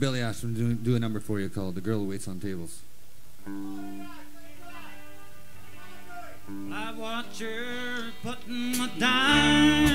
Billy Asham to do, do a number for you called "The Girl Who Waits on Tables." I watch her putting my dime.